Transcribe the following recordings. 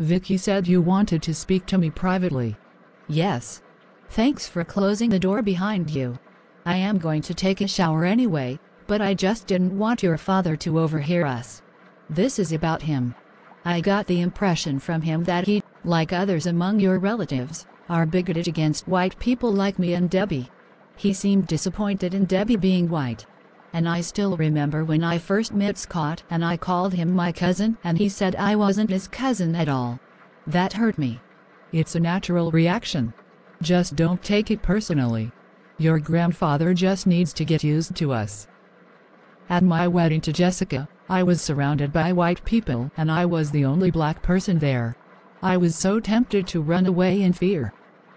Vicky said you wanted to speak to me privately. Yes. Thanks for closing the door behind you. I am going to take a shower anyway, but I just didn't want your father to overhear us. This is about him. I got the impression from him that he, like others among your relatives, are bigoted against white people like me and Debbie. He seemed disappointed in Debbie being white. And I still remember when I first met Scott and I called him my cousin and he said I wasn't his cousin at all. That hurt me. It's a natural reaction. Just don't take it personally. Your grandfather just needs to get used to us. At my wedding to Jessica, I was surrounded by white people and I was the only black person there. I was so tempted to run away in fear.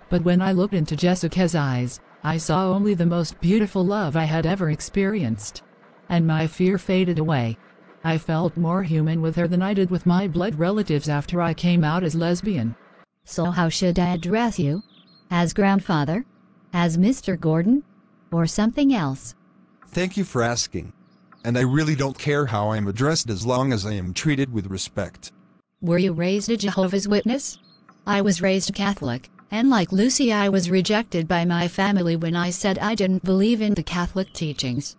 But when I looked into Jessica's eyes, I saw only the most beautiful love I had ever experienced. And my fear faded away. I felt more human with her than I did with my blood relatives after I came out as lesbian. So how should I address you? As grandfather? As Mr. Gordon? Or something else? Thank you for asking. And I really don't care how I am addressed as long as I am treated with respect. Were you raised a Jehovah's Witness? I was raised Catholic. And like Lucy I was rejected by my family when I said I didn't believe in the Catholic teachings.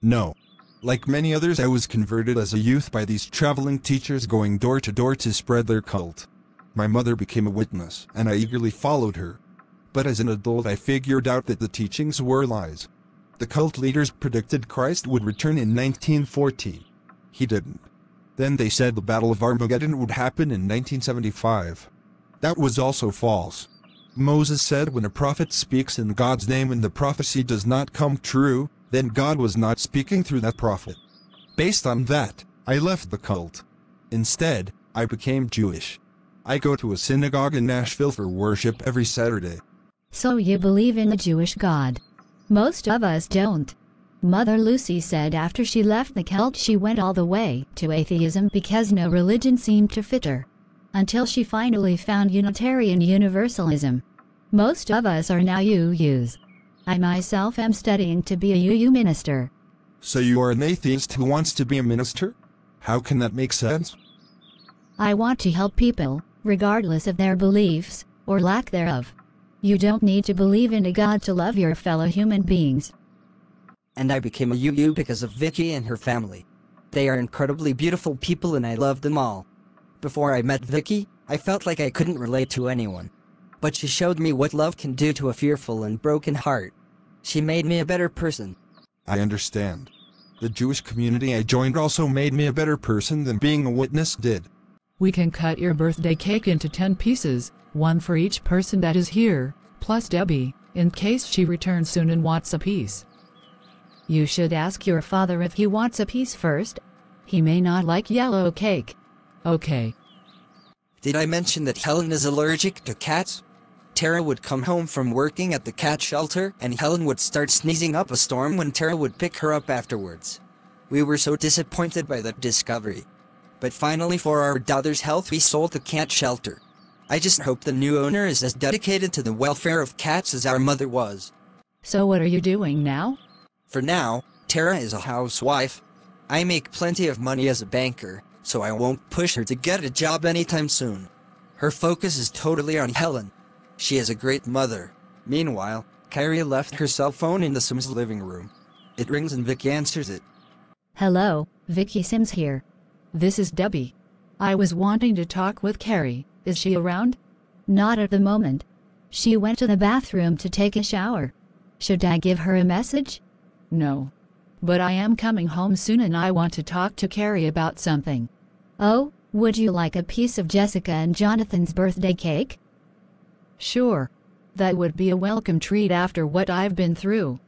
No. Like many others I was converted as a youth by these traveling teachers going door to door to spread their cult. My mother became a witness, and I eagerly followed her. But as an adult I figured out that the teachings were lies. The cult leaders predicted Christ would return in 1914. He didn't. Then they said the Battle of Armageddon would happen in 1975. That was also false. Moses said when a prophet speaks in God's name and the prophecy does not come true, then God was not speaking through that prophet. Based on that, I left the cult. Instead, I became Jewish. I go to a synagogue in Nashville for worship every Saturday. So you believe in the Jewish God? Most of us don't. Mother Lucy said after she left the cult she went all the way to atheism because no religion seemed to fit her until she finally found Unitarian Universalism. Most of us are now UUs. I myself am studying to be a UU minister. So you are an atheist who wants to be a minister? How can that make sense? I want to help people, regardless of their beliefs, or lack thereof. You don't need to believe in a God to love your fellow human beings. And I became a UU because of Vicky and her family. They are incredibly beautiful people and I love them all. Before I met Vicky, I felt like I couldn't relate to anyone. But she showed me what love can do to a fearful and broken heart. She made me a better person. I understand. The Jewish community I joined also made me a better person than being a witness did. We can cut your birthday cake into 10 pieces, one for each person that is here, plus Debbie, in case she returns soon and wants a piece. You should ask your father if he wants a piece first. He may not like yellow cake. Okay. Did I mention that Helen is allergic to cats? Tara would come home from working at the cat shelter and Helen would start sneezing up a storm when Tara would pick her up afterwards. We were so disappointed by that discovery. But finally for our daughter's health we sold the cat shelter. I just hope the new owner is as dedicated to the welfare of cats as our mother was. So what are you doing now? For now, Tara is a housewife. I make plenty of money as a banker, so I won't push her to get a job anytime soon. Her focus is totally on Helen. She is a great mother. Meanwhile, Carrie left her cell phone in the Sims living room. It rings and Vicky answers it. Hello, Vicky Sims here. This is Debbie. I was wanting to talk with Carrie. Is she around? Not at the moment. She went to the bathroom to take a shower. Should I give her a message? No. But I am coming home soon and I want to talk to Carrie about something. Oh, would you like a piece of Jessica and Jonathan's birthday cake? Sure. That would be a welcome treat after what I've been through.